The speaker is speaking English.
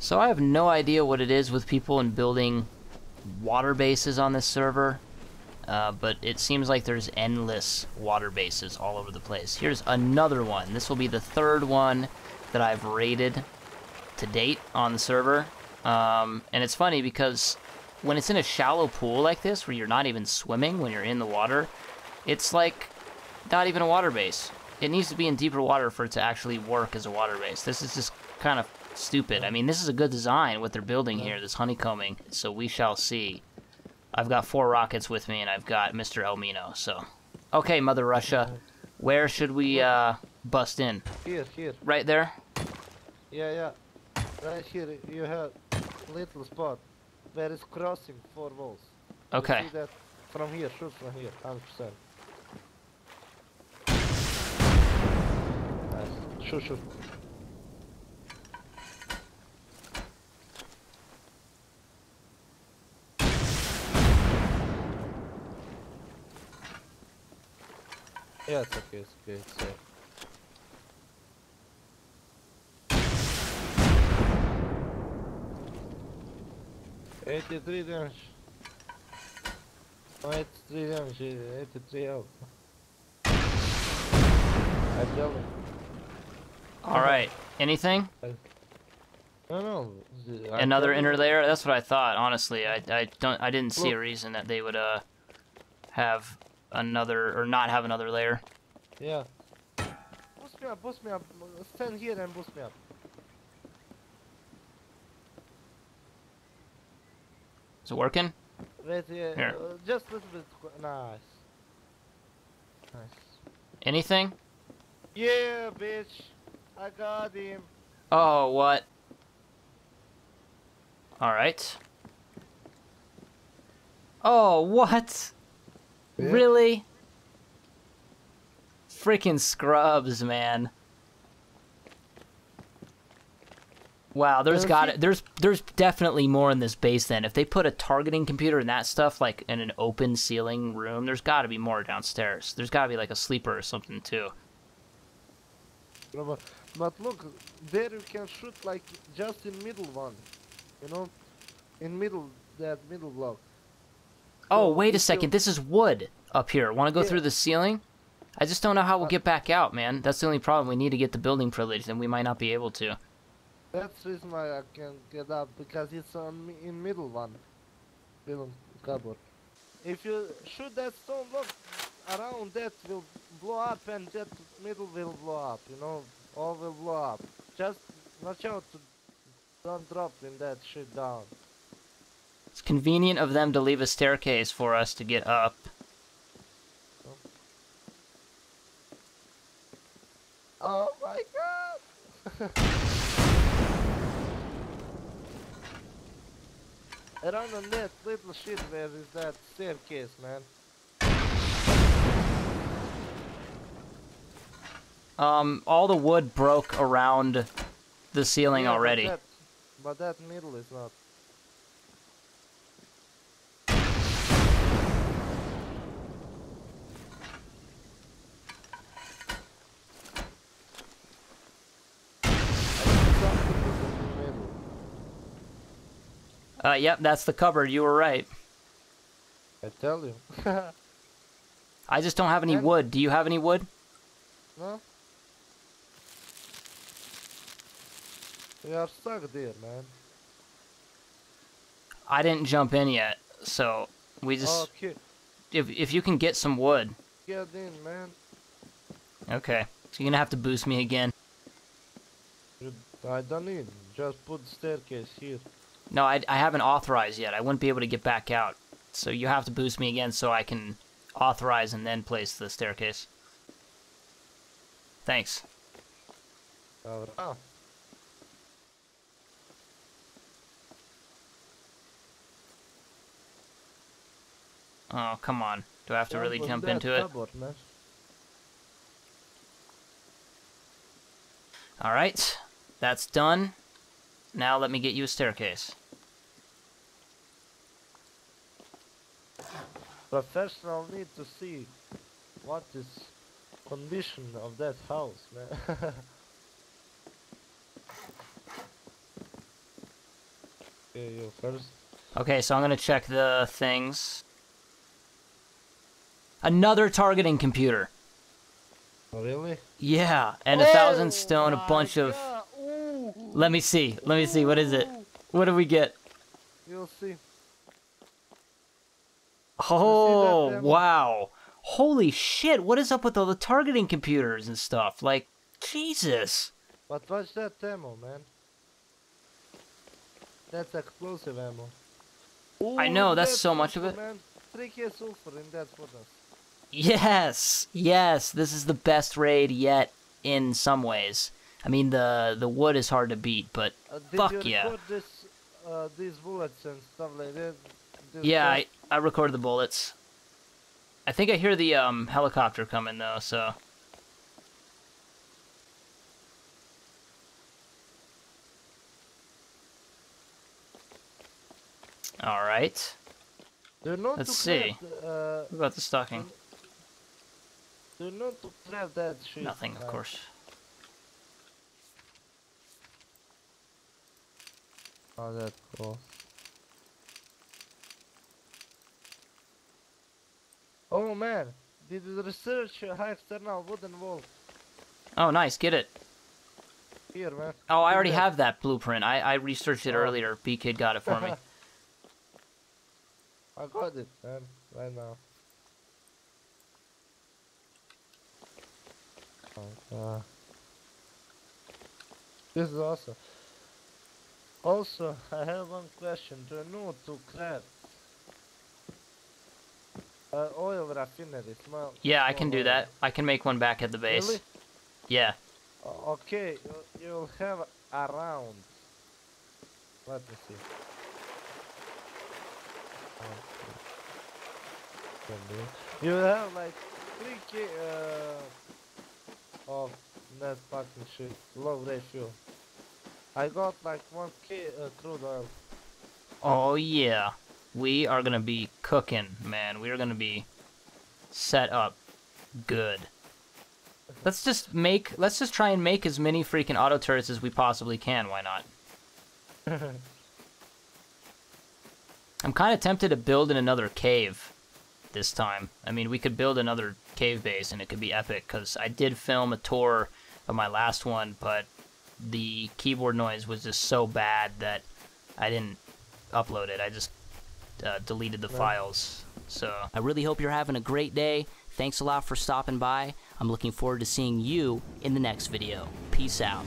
So I have no idea what it is with people and building water bases on this server, uh, but it seems like there's endless water bases all over the place. Here's another one. This will be the third one that I've raided to date on the server. Um, and it's funny because when it's in a shallow pool like this, where you're not even swimming when you're in the water, it's like not even a water base. It needs to be in deeper water for it to actually work as a water base. This is just kind of stupid. I mean, this is a good design, what they're building here, this honeycombing, so we shall see. I've got four rockets with me, and I've got Mr. Elmino, so... Okay, Mother Russia, where should we, uh, bust in? Here, here. Right there? Yeah, yeah. Right here, you have little spot where it's crossing four walls. You Okay. see that from here, shoot from here, 100%. Nice. Shoot, shoot. Yeah, it's okay, it's okay, it's safe. Eighty-three damage. Oh, Eighty-three damage, eighty-three out. I tell you. Alright. Anything? No, no. I Another inner layer? That's what I thought, honestly. I, I don't I didn't see a reason that they would uh have another or not have another layer. Yeah. Boost me up, boost me up. Stand here and boost me up. Is it working? Wait here. Here. Uh, just a little bit. Nice. Nice. Anything? Yeah, bitch. I got him. Oh, what? Alright. Oh, what? Yeah. Really? Freaking scrubs, man. Wow, there's got it. There's there's definitely more in this base then. If they put a targeting computer and that stuff like in an open ceiling room, there's got to be more downstairs. There's got to be like a sleeper or something too. But, but look, there you can shoot like just in middle one. You know, in middle that middle block. Oh, wait a second. This is wood up here. Want to go Yeah. through the ceiling? I just don't know how we'll get back out, man. That's the only problem. We need to get the building privilege, and we might not be able to. That's the reason why I can't get up because it's on in middle one. Middle cupboard. If you shoot that stone block around that will blow up and that middle will blow up. You know, all will blow up. Just watch out to don't drop in that shit down. It's convenient of them to leave a staircase for us to get up. Oh my god! Around on that little shit where is that staircase, man? Um, all the wood broke around the ceiling Yeah, but already. that- But that middle is not. I think something is in the middle. Uh, yep, that's the cupboard. You were right. I tell you. I just don't have any wood. Do you have any wood? no? We are stuck there, man. I didn't jump in yet, so we just Okay, if if you can get some wood. get in, man. Okay, so you're gonna have to boost me again. I don't need. Just put staircase here. No, I, I haven't authorized yet. I wouldn't be able to get back out. So you have to boost me again so I can authorize and then place the staircase. Thanks. Ah. Oh, come on. Do I have to really jump into it? Alright. That's done. Now let me get you a staircase. Professional need to see what is condition of that house, man. Okay, you first. Okay, so I'm gonna check the things. Another targeting computer. Oh, really? Yeah, and a oh thousand stone, a bunch of. Ooh. Let me see. Let me see. What is it? What do we get? You'll see. Oh, wow. Holy shit, what is up with all the targeting computers and stuff? Like, Jesus. But watch that ammo, man. That's explosive ammo. I know, that's so much of it. Man. 3k sulfur in that. Yes, yes, this is the best raid yet in some ways. I mean, the the wood is hard to beat, but Uh, Fuck yeah. this, uh, these bullets and stuff like that? This yeah. I, I recorded the bullets. I think I hear the um, helicopter coming though, so. All right. Let's see. craft, uh, What about the stocking? do not to craft that shit. Nothing, of man. course. Oh, that's cool. Oh man, did you research high external wooden wall Oh, nice. Get it. here, man? Oh, I already have that blueprint. I, I researched it Oh. earlier. B Kid got it for me. I got it, man, right now. Oh, uh, this is awesome. Also, I have one question. Do you know to craft uh, oil refinery? Small, Yeah, I can do oil. that. I can make one back at the base. Really? Yeah. Okay, you- you'll have around. Let me see. You have like 3k uh, of that fucking shit, low ratio. I got like 1k uh, crude oil. Oh yeah. We are gonna be cooking, man. We are gonna be set up good. Let's just make let's just try and make as many freaking auto turrets as we possibly can, why not? I'm kinda tempted to build in another cave this time. I mean we could build another cave base and it could be epic, because I did film a tour of my last one, but the keyboard noise was just so bad that I didn't upload it. I just uh, deleted the Right. files. So I really hope you're having a great day. Thanks a lot for stopping by. I'm looking forward to seeing you in the next video. Peace out.